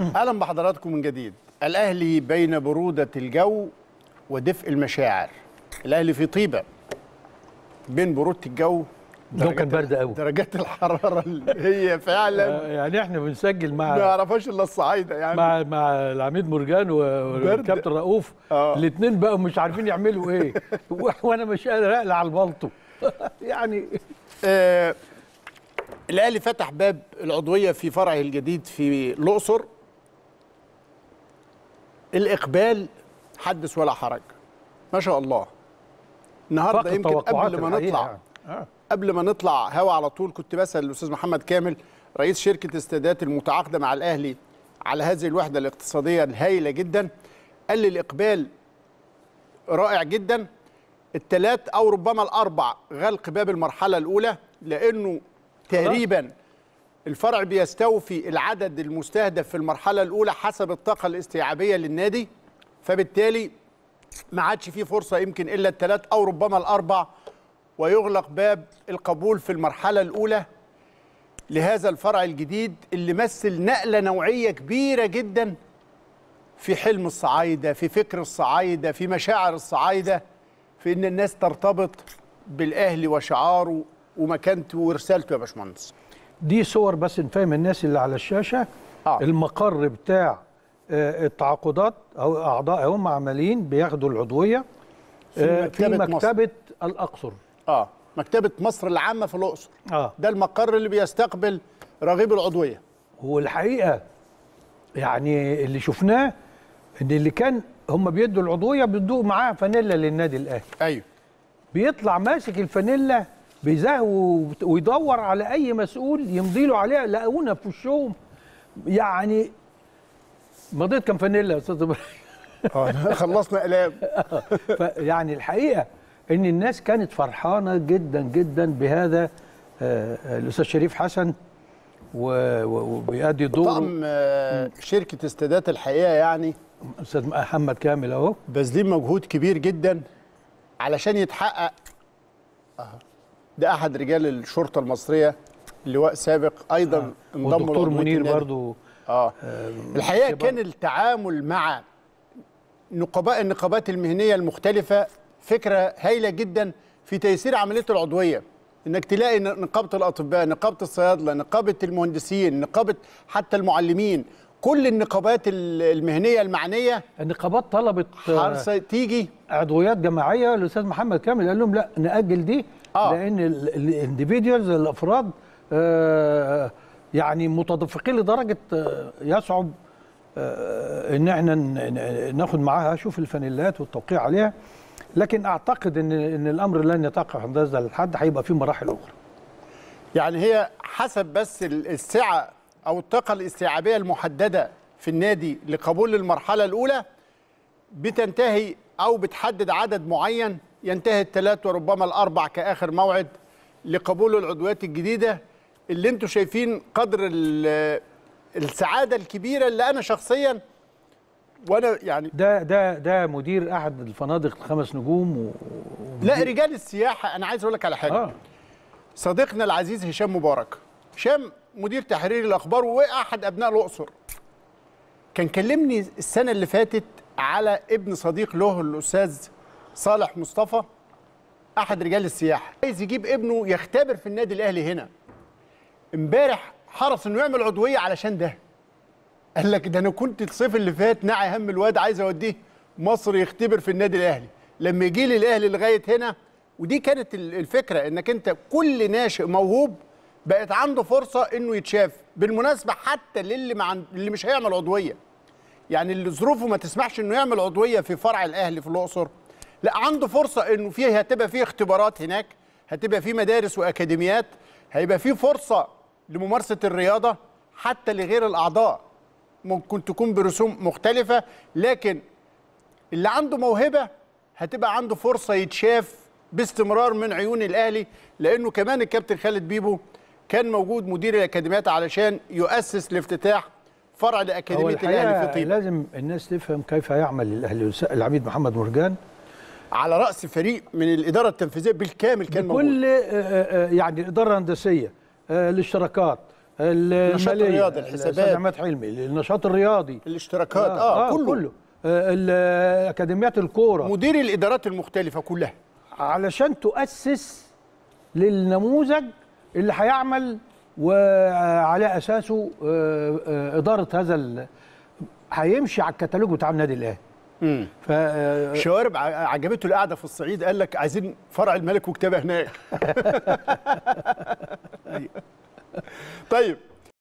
أهلا بحضراتكم من جديد. الأهلي بين برودة الجو ودفء المشاعر. الأهلي في طيبة بين برودة الجو. الجو كان برد قوي. درجات الحرارة اللي هي فعلا. يعني إحنا بنسجل ما مع يعرفهاش إلا الصعايدة يعني. مع مع العميد مرجان والكابتن رؤوف. آه. الاثنين بقوا مش عارفين يعملوا إيه. وأنا مش قادر أقلع على البلطو. يعني آه الأهلي فتح باب العضوية في فرعه الجديد في الأقصر. الإقبال حدث ولا حرج. ما شاء الله. النهارده يمكن قبل ما نطلع يعني. آه. قبل ما نطلع هوا على طول كنت بسأل الأستاذ محمد كامل رئيس شركة استادات المتعاقدة مع الأهلي على هذه الوحدة الاقتصادية الهائلة جدا. قال لي الإقبال رائع جدا. الثلاث أو ربما الأربع غلق باب المرحلة الأولى لأنه تقريبا الفرع بيستوفي العدد المستهدف في المرحلة الأولى حسب الطاقة الاستيعابية للنادي فبالتالي ما عادش فيه فرصة يمكن إلا الثلاث أو ربما الأربع ويغلق باب القبول في المرحلة الأولى لهذا الفرع الجديد اللي مثل نقلة نوعية كبيرة جدا في حلم الصعايدة في فكر الصعايدة في مشاعر الصعايدة في إن الناس ترتبط بالأهلي وشعاره ومكانته ورسالته يا باشمهندس. دي صور بس نفهم الناس اللي على الشاشة. آه. المقر بتاع آه، التعاقدات أو أعضاء هم عمالين بياخدوا العضوية في آه، في مكتبة مصر. مكتبة الأقصر. آه مكتبة مصر العامة في الأقصر. آه. ده المقر اللي بيستقبل رغيب العضوية. والحقيقة يعني اللي شفناه إن اللي كان هم بيدوا العضوية بيدوا معاها فانيلا للنادي الأهلي. أيوه. بيطلع ماسك الفانيلا ويدور على أي مسؤول يمضي له عليها. لقونا في وشهم. يعني مضيت كام فانيلا يا أستاذ إبراهيم؟ آه خلصنا اقلام يعني الحقيقة إن الناس كانت فرحانة جدا جدا بهذا آه، آه، الأستاذ شريف حسن وبيأدي دوره طقم آه، شركة استادات الحقيقة يعني. أستاذ محمد كامل أهو. باذلين مجهود كبير جدا علشان يتحقق. آه. ده أحد رجال الشرطة المصرية لواء سابق أيضا انضم والدكتور منير النادي. برضو آه. الحقيقة كبار. كان التعامل مع نقباء النقابات المهنية المختلفة فكرة هايلة جدا في تيسير عملية العضوية. إنك تلاقي نقابة الأطباء نقابة الصيادلة نقابة المهندسين نقابة حتى المعلمين كل النقابات ال- المهنية المعنية النقابات طلبت آه، حرصه تيجي. عضويات جماعية. الأستاذ محمد كامل قال لهم لا نأجل دي. آه. لأن الانديفيديوالز الأفراد آه، يعني متدفقين لدرجة آه، يصعب آه، إن إحنا ناخد معاها شوف الفانيلات والتوقيع عليها لكن أعتقد ان إن الأمر لن يتوقف عند هذا الحد هيبقى في مراحل أخرى يعني هي حسب بس ال- السعة أو الطاقة الاستيعابية المحددة في النادي لقبول المرحلة الأولى بتنتهي أو بتحدد عدد معين ينتهي الثلاث وربما الأربع كآخر موعد لقبول العضويات الجديدة اللي أنتوا شايفين قدر ال- السعادة الكبيرة اللي أنا شخصيا وأنا يعني ده ده ده مدير أحد الفنادق الخمس نجوم و... لا رجال السياحة أنا عايز أقول لك على حاجة. آه. صديقنا العزيز هشام مبارك. هشام مدير تحرير الأخبار وأحد أبناء الأقصر. كان كلمني السنة اللي فاتت على ابن صديق له الأستاذ صالح مصطفى أحد رجال السياحة. عايز يجيب ابنه يختبر في النادي الأهلي هنا. امبارح حرص إنه يعمل عضوية علشان ده. قال لك ده أنا كنت الصيف اللي فات ناعي هم الواد عايز أوديه مصر يختبر في النادي الأهلي. لما يجي لي الأهلي لغاية هنا ودي كانت ال- الفكرة إنك أنت كل ناشئ موهوب بقت عنده فرصة إنه يتشاف. بالمناسبة حتى للي ما عن... اللي مش هيعمل عضوية. يعني اللي ظروفه ما تسمحش إنه يعمل عضوية في فرع الأهلي في الأقصر. لا عنده فرصة إنه فيه هتبقى فيه اختبارات هناك هتبقى فيه مدارس وأكاديميات هيبقى فيه فرصة لممارسة الرياضة حتى لغير الأعضاء. ممكن تكون برسوم مختلفة لكن اللي عنده موهبة هتبقى عنده فرصة يتشاف باستمرار من عيون الأهلي لأنه كمان الكابتن خالد بيبو كان موجود مدير الأكاديميات علشان يؤسس لافتتاح فرع لأكاديمية الأهلي في طيبة. لازم الناس تفهم كيف يعمل الأهلي العميد محمد مرجان على رأس فريق من الإدارة التنفيذية بالكامل كان موجود. بكل آه، آه، يعني الإدارة الهندسية آه، الاشتراكات النشاط الرياضي، الحسابات. عماد حلمي النشاط الرياضي. الاشتراكات آه, كله, كله. آه، ال- أكاديميات الكورة. مدير الإدارات المختلفة كلها. علشان تؤسس للنموذج اللي هيعمل وعلى أساسه آه، آه، إدارة هذا هيمشي على الكتالوج بتاع النادي الأهلي. ف آه، شوارب ع- عجبته القعدة في الصعيد قال لك عايزين فرع الملك وكتابه هناك. طيب